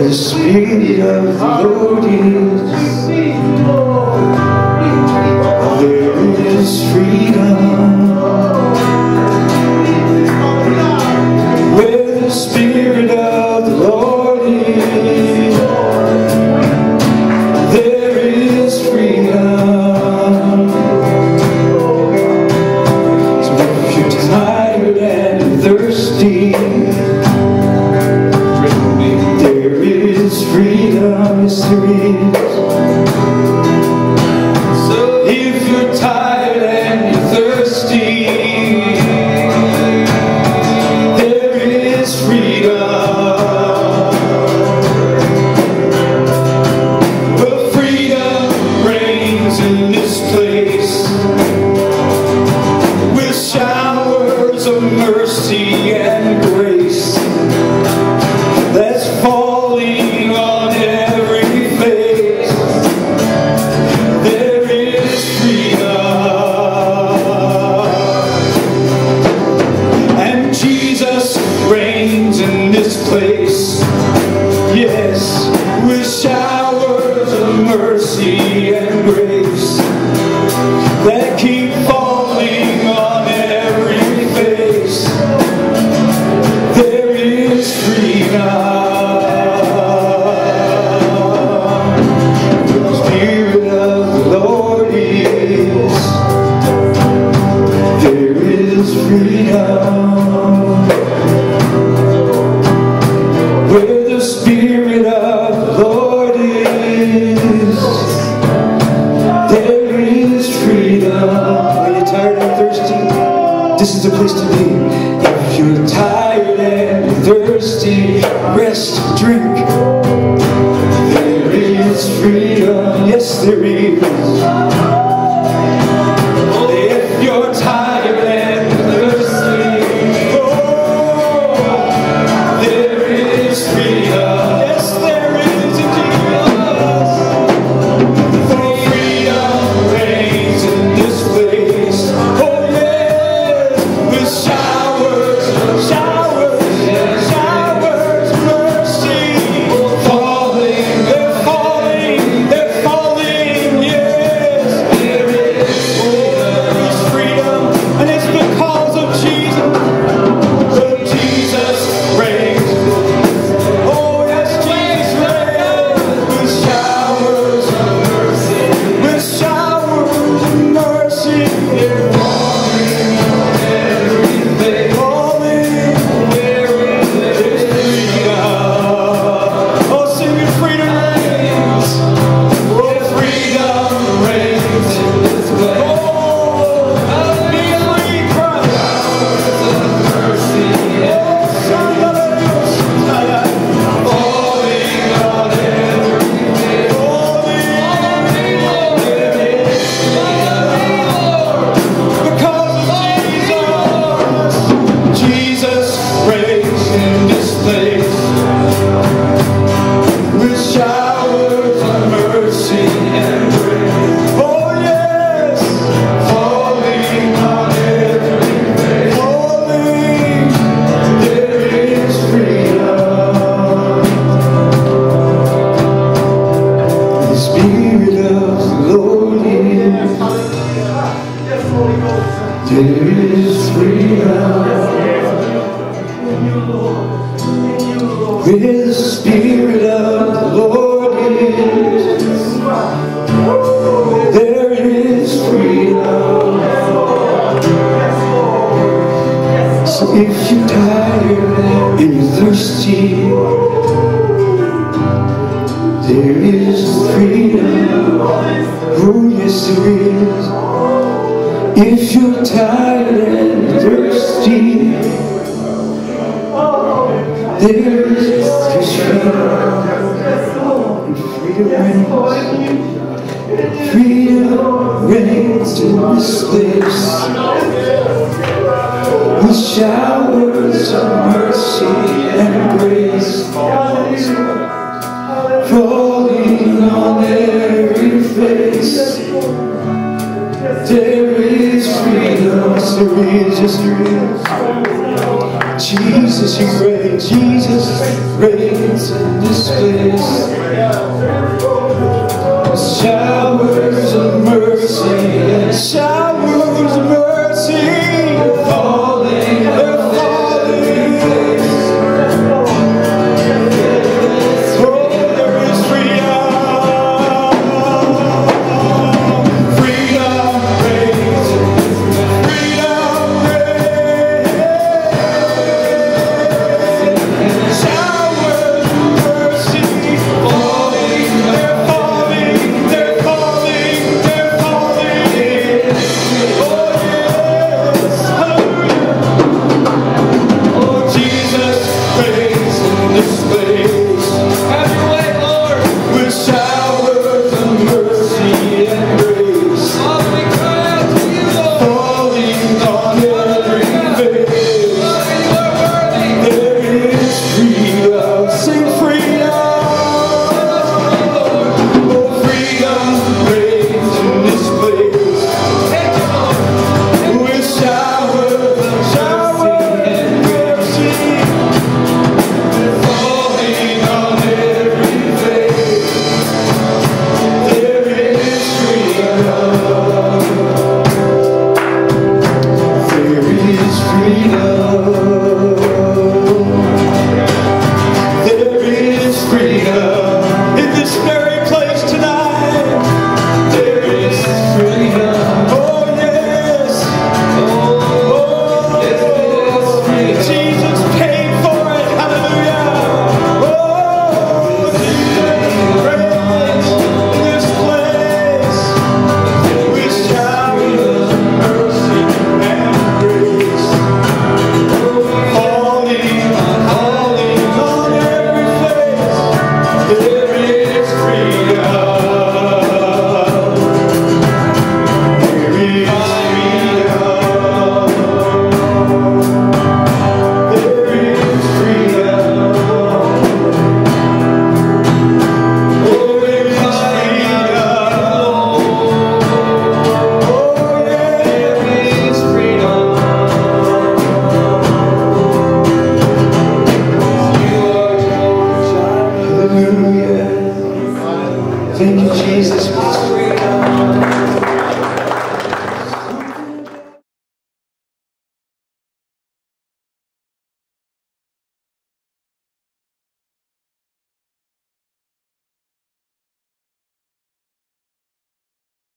The Spirit of the Lord is There is freedom Where the Spirit freedom is sweet. place to be. If you're tired and thirsty, rest, drink. There is freedom, yes there is. is freedom. The Spirit of the Lord is. There is freedom. So if you're tired and you're thirsty, there is freedom. Oh, yes, there is. If you're tired and thirsty, there's just freedom. And freedom reigns. Freedom reigns in this place. We shall. the real. Jesus, you reign, Jesus reigns in this place. Shower